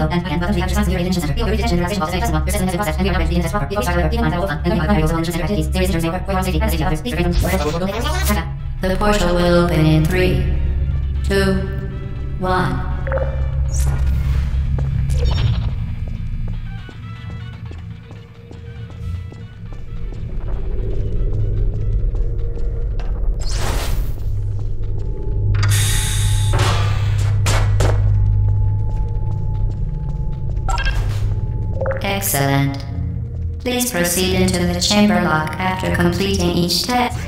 the. The portal will open in three, two, one. Excellent. Please proceed into the chamber lock after completing each test.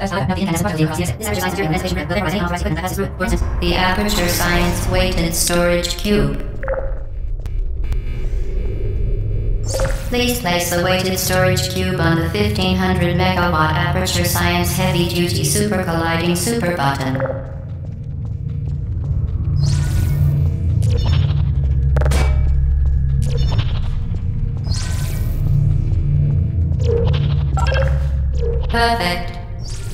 The Aperture Science Weighted Storage Cube. Please place the weighted storage cube on the 1500 megawatt Aperture Science Heavy Duty Super Colliding Super Button. Perfect.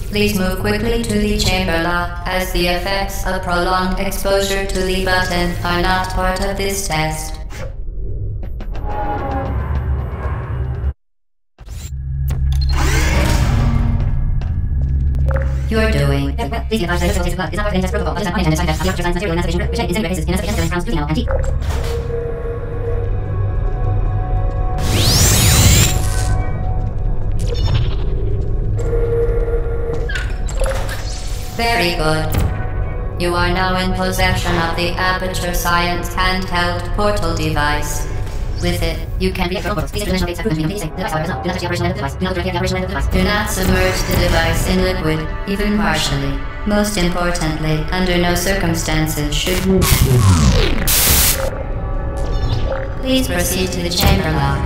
Please move quickly to the chamber lock as the effects of prolonged exposure to the button are not part of this test. You're doing. Please that this is not test protocol. It is not intended to sign that the Aperture Science Material Investigation Group, which and Very good. You are now in possession of the Aperture Science handheld portal device. With it, you can Please device, however, do not submerge the device in liquid, even partially. Most importantly, under no circumstances should you Please proceed to the chamber lock.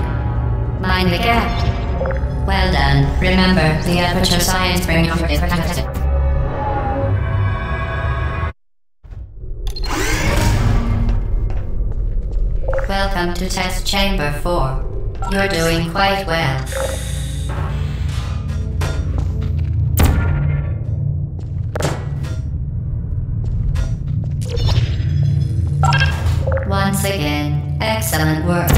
Mind the gap. Well done. Remember, the Aperture Science Bring brings your Welcome to Test Chamber 4. You're doing quite well. Once again, excellent work.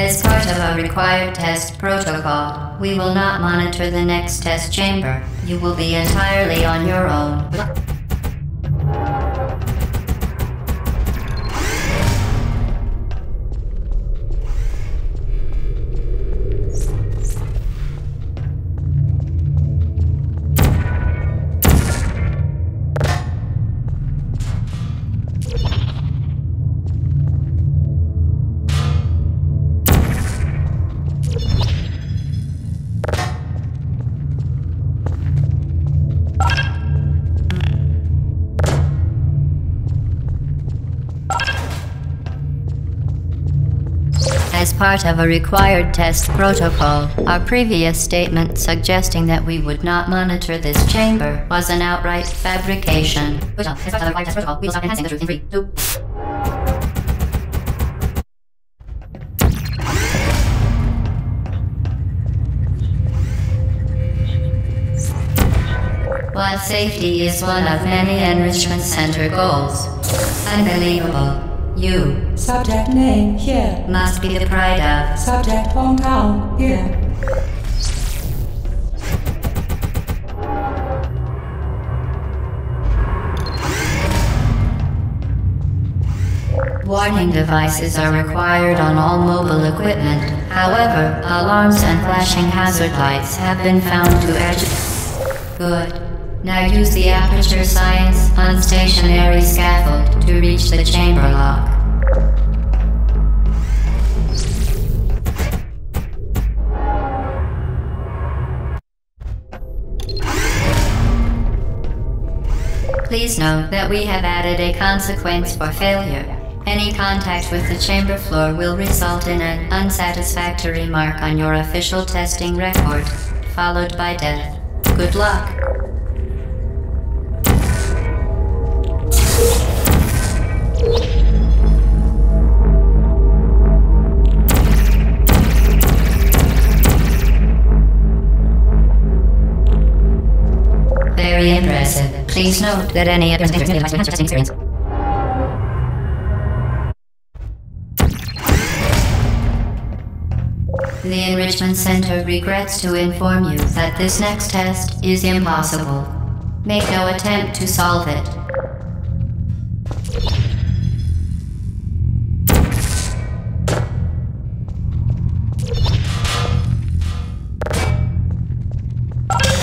As part of our required test protocol, we will not monitor the next test chamber. You will be entirely on your own. Part of a required test protocol, our previous statement suggesting that we would not monitor this chamber was an outright fabrication. While safety is one of many enrichment center goals, unbelievable. You Subject name here. must be the pride of. Subject hometown here. Warning devices are required on all mobile equipment. However, alarms and flashing hazard lights have been found to edge. Good. Now use the Aperture Science unstationary scaffold to reach the chamber lock. Please note that we have added a consequence for failure. Any contact with the chamber floor will result in an unsatisfactory mark on your official testing record, followed by death. Good luck. Very impressive. Please note that any There is a danger to the device to enhance your testing experience. The Enrichment Center regrets to inform you that this next test is impossible. Make no attempt to solve it.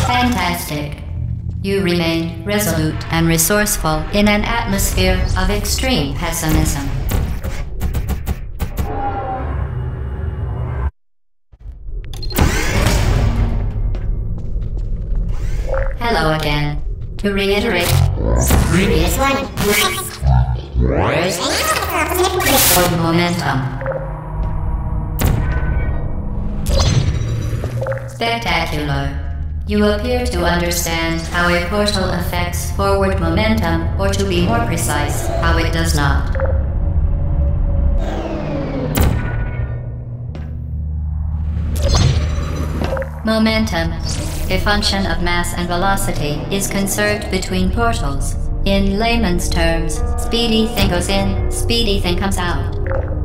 Fantastic. You remain resolute and resourceful in an atmosphere of extreme pessimism. Hello again. To reiterate, Previous one. momentum. Spectacular. You appear to understand how a portal affects forward momentum, or to be more precise, how it does not. Momentum, a function of mass and velocity, is conserved between portals. In layman's terms, speedy thing goes in, speedy thing comes out.